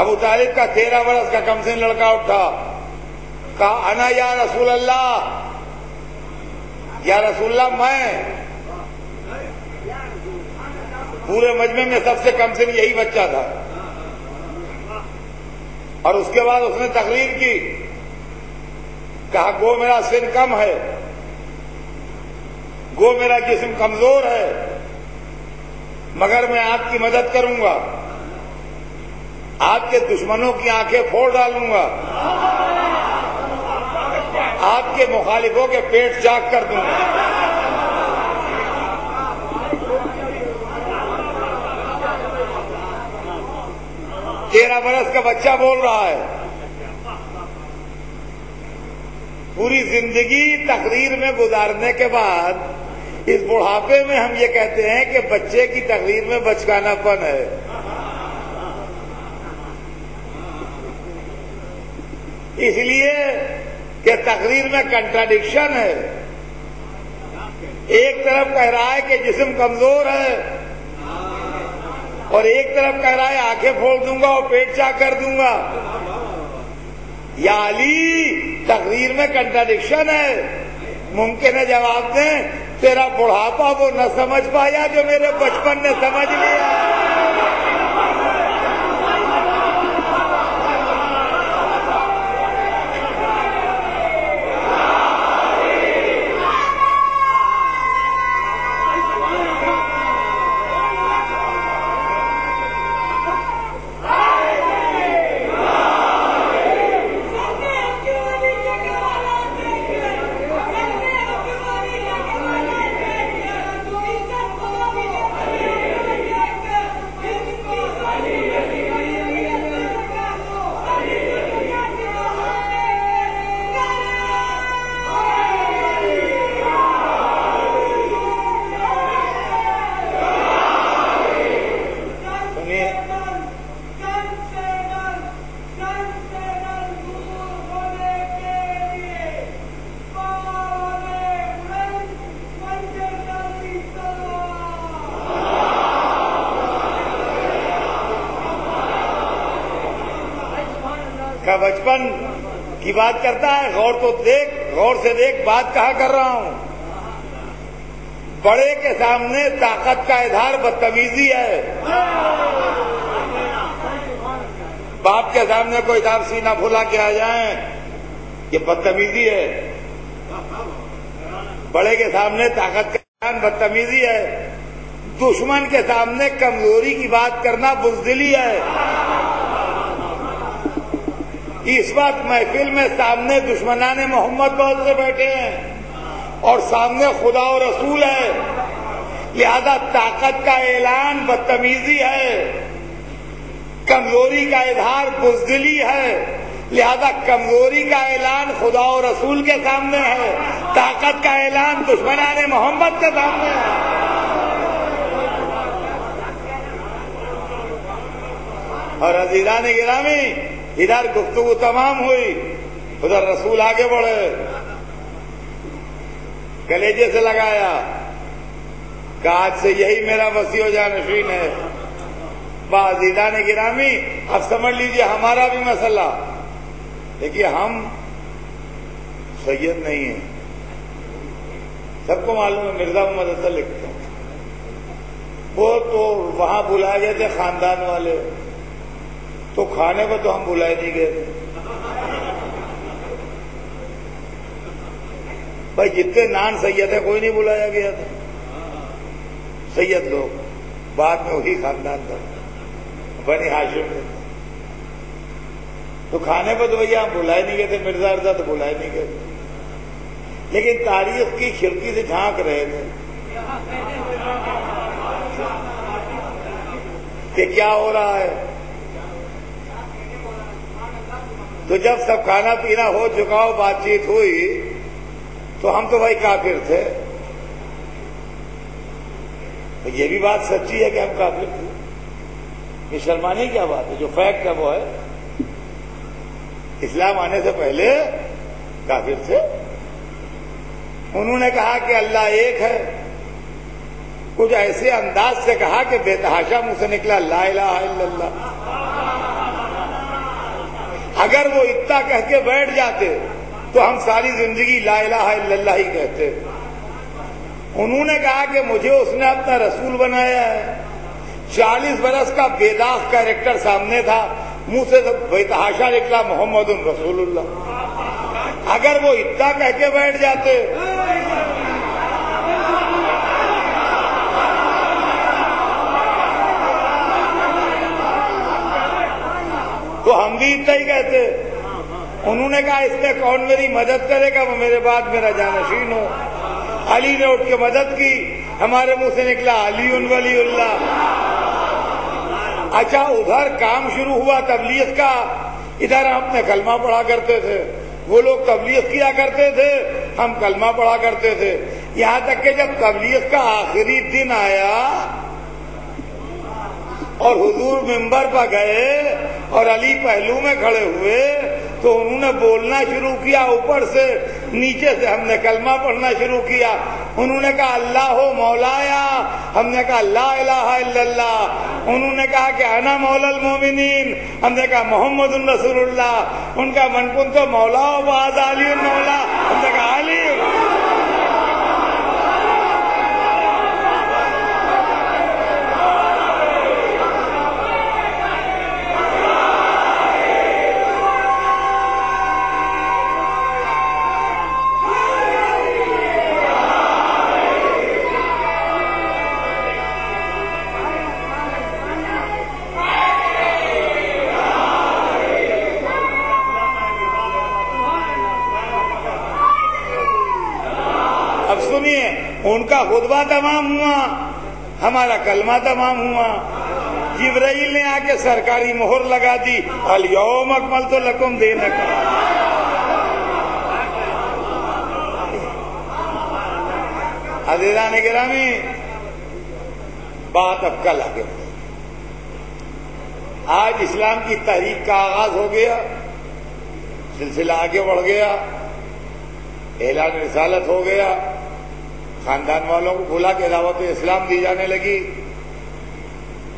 ابو طالب کا تیرہ برس کا کم سن لڑکا اٹھا۔ کہا، انا یا رسول اللہ؟ یا رسول اللہ، میں۔ پورے مجمع میں سب سے کم سن یہی بچہ تھا۔ اور اس کے بعد اس نے تقریر کی۔ کہا، گو میرا سن کم ہے۔ گو میرا جسم کمزور ہے۔ مگر میں آپ کی مدد کروں گا۔ آپ کے دشمنوں کی آنکھیں پھوڑ ڈالوں گا۔ آپ کے مخالفوں کے پیٹ چاک کر دوں گا۔ تیرہ برس کا بچہ بول رہا ہے۔ پوری زندگی تقریر میں گزارنے کے بعد اس بڑھاپے میں ہم یہ کہتے ہیں کہ بچے کی تقریر میں بچکانا پن ہے۔ اس لیے کہ تقریر میں کنٹراڈکشن ہے۔ ایک طرف کہہ رہا ہے کہ جسم کمزور ہے اور ایک طرف کہہ رہا ہے آنکھیں پھوڑ دوں گا اور پیٹ چاک کر دوں گا۔ یا علی، تقریر میں کنٹراڈکشن ہے۔ ممکن ہے جواب دیں، تیرا بڑھاپا وہ نہ سمجھ پایا جو میرے بچپن نے سمجھ لیا۔ کا بچپن کی بات کرتا ہے، غور تو دیکھ، غور سے دیکھ بات کہا کر رہا ہوں؟ بڑے کے سامنے طاقت کا اظہار بدتمیزی ہے۔ باپ کے سامنے کوئی صاحب سینہ پھلا کے آ جائیں، یہ بدتمیزی ہے۔ بڑے کے سامنے طاقت کا اظہار بدتمیزی ہے۔ دشمن کے سامنے کمزوری کی بات کرنا بزدلی ہے۔ اس وقت محفل میں سامنے دشمنان محمد بہت سے بیٹھے ہیں اور سامنے خدا و رسول ہے۔ لہذا طاقت کا اعلان بدتمیزی ہے۔ کمزوری کا اظہار بزدلی ہے۔ لہذا کمزوری کا اعلان خدا و رسول کے سامنے ہے۔ طاقت کا اعلان دشمنان محمد کے سامنے ہے۔ اور عزیزان گرامی، ادھر گفتگو تمام ہوئی، ادھر رسول آگے بڑھے۔ کلیجے سے لگایا۔ کہ آج سے یہی میرا وسیع و جانشین ہے۔ بازیدان گرامی، اب سمجھ لیجیے، ہمارا بھی مسئلہ۔ دیکھیے، ہم سید نہیں ہیں۔ سب کو معلوم ہے، مرزا محمد حسن لکھتے ہیں۔ وہ تو وہاں بلائے گئے تھے، خاندان والے۔ تو کھانے کو تو ہم بلائے نہیں گئے۔ تھے بھائی جتنے نان سید ہیں، کوئی نہیں بلایا گیا تھا۔ سید لوگ۔ بعد میں وہی خاندان تھا۔ بنی ہاشم۔ میں تو کھانے کو تو بھیا ہم بلائے نہیں گئے تھے، مرزا ارزا تو بلائے نہیں گئے۔ تھے لیکن تاریخ کی کھڑکی سے جھانک رہے تھے۔ کہ کیا ہو رہا ہے؟ تو جب سب کھانا پینا ہو چکا ہو بات چیت ہوئی، تو ہم تو بھائی کافر تھے۔ تو یہ بھی بات سچی ہے کہ ہم کافر تھے۔ یہ کیا بات ہے؟ جو فیکٹ ہے وہ ہے۔ اسلام آنے سے پہلے کافر تھے۔ انہوں نے کہا کہ اللہ ایک ہے۔ کچھ ایسے انداز سے کہا کہ بے تحاشا منہ سے نکلا، لا الہ الا اللہ۔ اگر وہ اتنا کہہ کے بیٹھ جاتے تو ہم ساری زندگی لا الہ الا اللہ ہی کہتے۔ انہوں نے کہا کہ مجھے اس نے اپنا رسول بنایا ہے۔ چالیس برس کا بےداغ کیریکٹر سامنے تھا۔ منہ سے بےتحاشا نکلا، محمد رسول اللہ۔ اگر وہ اتنا کہہ کے بیٹھ جاتے تو ہم بھی اتنا ہی کہتے انہوں نے کہا، اس میں کون میری مدد کرے گا؟ وہ میرے بعد میرا جانشین ہو۔ علی نے اٹھ کے مدد کی۔ ہمارے منہ سے نکلا علی ان ولی اللہ۔ اچھا ادھر کام شروع ہوا تبلیغ کا۔ ادھر ہم اپنے کلمہ پڑھا کرتے تھے۔ وہ لوگ تبلیغ کیا کرتے تھے۔ ہم کلمہ پڑھا کرتے تھے۔ یہاں تک کہ جب تبلیغ کا آخری دن آیا اور حضور ممبر پر گئے اور علی پہلو میں کھڑے ہوئے تو انہوں نے بولنا شروع کیا اوپر سے، نیچے سے ہم نے کلمہ پڑھنا شروع کیا۔ انہوں نے کہا، اللہ ہو مولایا۔ ہم نے کہا، لا الہ الا اللہ۔ انہوں نے کہا کہ انا مولا المومنین۔ ہم نے کہا، محمد الرسول اللہ۔ ان کا من کن تو مولا بعد علی ان کا خطبہ تمام ہوا، ہمارا کلمہ تمام ہوا۔ جبرائیل نے آ کے سرکاری مہر لگا دی الیوم اکمل تو لکم دینے کا عزیزان گرامی بات اب کل آگے۔ آج اسلام کی تحریک کا آغاز ہو گیا، سلسلہ آگے بڑھ گیا، اعلان رسالت ہو گیا۔ خاندان والوں کو بھولا کے دعوت اسلام دی جانے لگی۔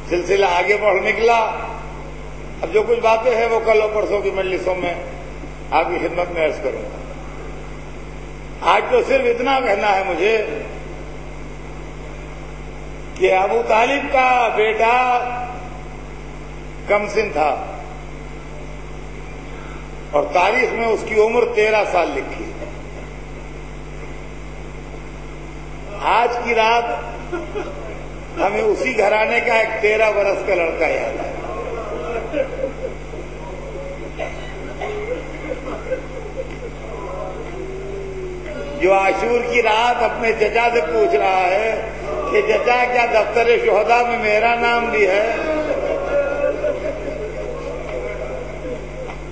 سلسلہ آگے بڑھ نکلا۔ اب جو کچھ باتیں ہیں وہ کل و پرسوں کی مجلسوں میں آپ کی خدمت میں عرض کروں۔ گا آج تو صرف اتنا کہنا ہے مجھے کہ ابو طالب کا بیٹا کم سن تھا اور تاریخ میں اس کی عمر تیرہ سال لکھی۔ ہے آج کی رات ہمیں اسی گھرانے کا ایک تیرہ برس کا لڑکا یاد ہے۔ جو عاشور کی رات اپنے چچا سے پوچھ رہا ہے کہ چچا کیا دفتر شہدا میں میرا نام بھی ہے؟